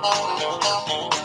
Música